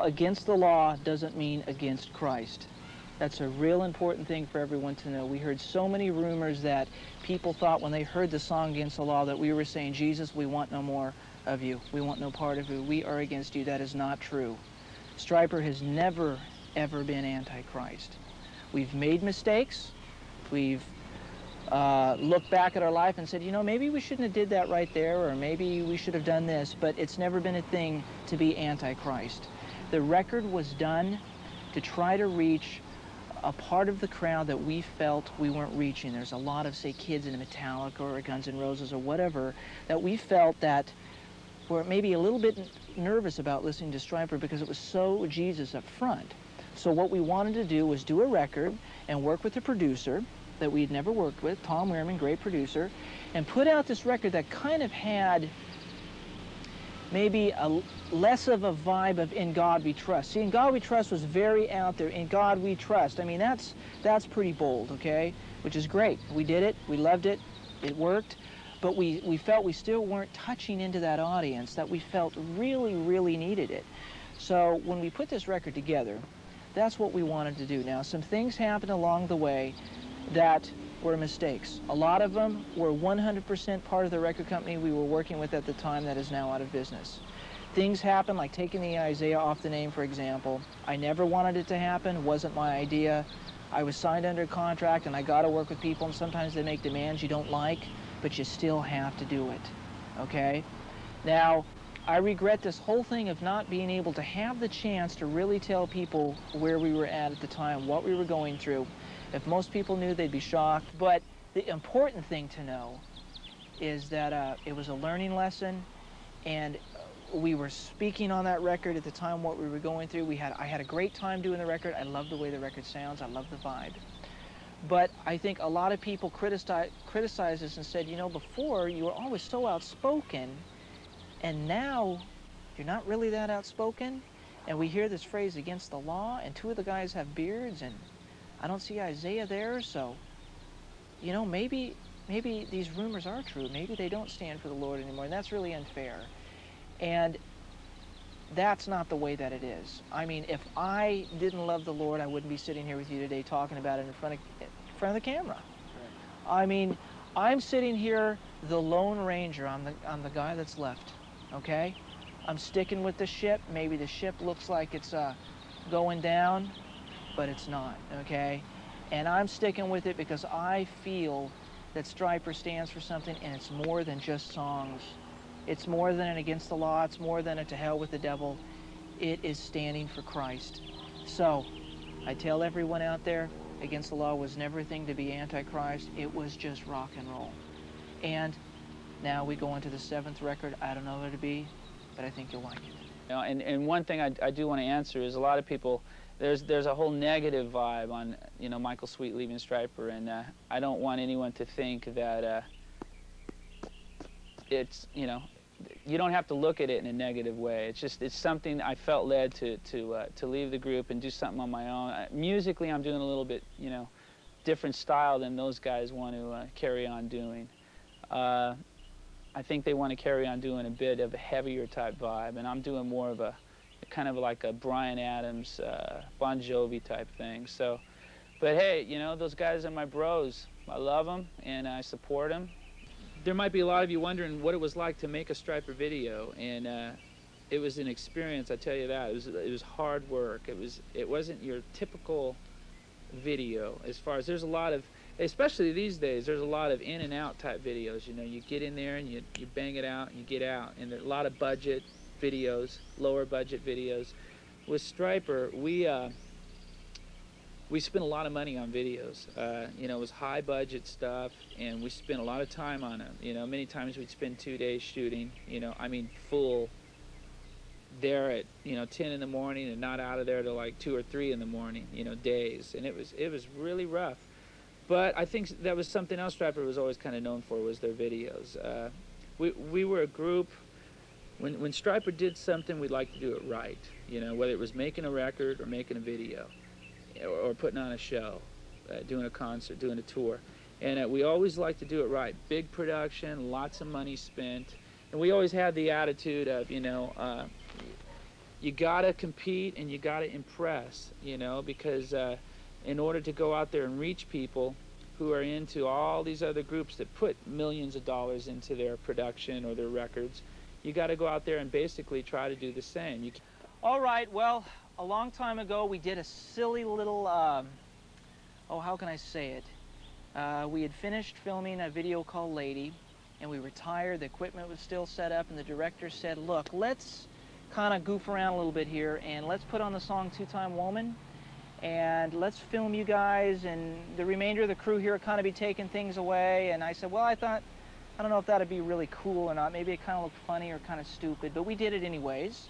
Against the law doesn't mean against Christ. That's a real important thing for everyone to know. We heard so many rumors that people thought when they heard the song Against the Law that we were saying, Jesus, we want no more of you. We want no part of you. We are against you. That is not true. Stryper has never, ever been antichrist. We've made mistakes. We've uh, looked back at our life and said, you know, maybe we shouldn't have did that right there, or maybe we should have done this, but it's never been a thing to be antichrist. The record was done to try to reach a part of the crowd that we felt we weren't reaching. There's a lot of, say, kids in Metallica or Guns N' Roses or whatever that we felt that were maybe a little bit nervous about listening to Stryper because it was so Jesus up front. So what we wanted to do was do a record and work with a producer that we'd never worked with, Tom Werman, great producer, and put out this record that kind of had maybe a less of a vibe of in God we trust. See, in God we trust was very out there. In God we trust. I mean, that's that's pretty bold, okay? Which is great. We did it. We loved it. It worked. But we, we felt we still weren't touching into that audience that we felt really, really needed it. So when we put this record together, that's what we wanted to do. Now, some things happened along the way that were mistakes. A lot of them were 100% part of the record company we were working with at the time that is now out of business. Things happen like taking the Isaiah off the name, for example. I never wanted it to happen, wasn't my idea. I was signed under contract and I got to work with people and sometimes they make demands you don't like, but you still have to do it, okay? Now, I regret this whole thing of not being able to have the chance to really tell people where we were at at the time, what we were going through. If most people knew, they'd be shocked. But the important thing to know is that uh, it was a learning lesson, and we were speaking on that record at the time what we were going through. We had I had a great time doing the record. I love the way the record sounds. I love the vibe. But I think a lot of people criticize, criticized us and said, you know, before you were always so outspoken, and now you're not really that outspoken. And we hear this phrase against the law, and two of the guys have beards, and I don't see Isaiah there, so, you know, maybe, maybe these rumors are true. Maybe they don't stand for the Lord anymore, and that's really unfair. And that's not the way that it is. I mean, if I didn't love the Lord, I wouldn't be sitting here with you today talking about it in front of, in front of the camera. I mean, I'm sitting here, the Lone Ranger. I'm the, I'm the guy that's left, okay? I'm sticking with the ship. Maybe the ship looks like it's uh, going down but it's not, okay? And I'm sticking with it because I feel that Stryper stands for something and it's more than just songs. It's more than an against the law, it's more than a to hell with the devil. It is standing for Christ. So, I tell everyone out there, against the law was never a thing to be antichrist. It was just rock and roll. And now we go into the seventh record. I don't know what it'll be, but I think you'll like it. You know, and, and one thing I, I do want to answer is a lot of people there's there's a whole negative vibe on you know Michael Sweet leaving Stryper, and uh, I don't want anyone to think that uh, it's you know you don't have to look at it in a negative way. It's just it's something I felt led to to uh, to leave the group and do something on my own. Musically, I'm doing a little bit you know different style than those guys want to uh, carry on doing. Uh, I think they want to carry on doing a bit of a heavier type vibe, and I'm doing more of a kind of like a Bryan Adams, uh, Bon Jovi type thing. So, but hey, you know, those guys are my bros. I love them and I support them. There might be a lot of you wondering what it was like to make a Stryper video, and uh, it was an experience. I tell you that it was it was hard work. It was it wasn't your typical video as far as there's a lot of especially these days there's a lot of in and out type videos you know you get in there and you, you bang it out and you get out and there's a lot of budget videos, lower budget videos. With Stryper, we uh, we spent a lot of money on videos. Uh, you know, it was high budget stuff, and we spent a lot of time on them. You know, many times we'd spend two days shooting. You know, I mean, full. There at you know 10 in the morning and not out of there till like two or three in the morning. You know, days, and it was it was really rough. But I think that was something else Stryper was always kind of known for was their videos. Uh, we we were a group when when Stryper did something, we'd like to do it right. You know, whether it was making a record or making a video, or, or putting on a show, uh, doing a concert, doing a tour, and uh, we always like to do it right. Big production, lots of money spent, and we always had the attitude of, you know, uh, you gotta compete and you gotta impress, you know, because uh, in order to go out there and reach people who are into all these other groups that put millions of dollars into their production or their records, you got to go out there and basically try to do the same. You All right, well, a long time ago we did a silly little, um, oh, how can I say it? Uh, we had finished filming a video called Lady, and we were tired, the equipment was still set up, and the director said, look, let's kind of goof around a little bit here, and let's put on the song Two-Time Woman, and let's film you guys, and the remainder of the crew here kind of be taking things away, and I said, well, I thought, I don't know if that'd be really cool or not. Maybe it kind of looked funny or kind of stupid, but we did it anyways.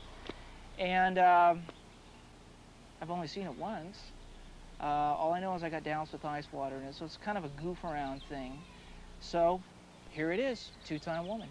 And um, I've only seen it once. Uh, all I know is I got doused with ice water in it, so it's kind of a goof around thing. So here it is, two-time woman.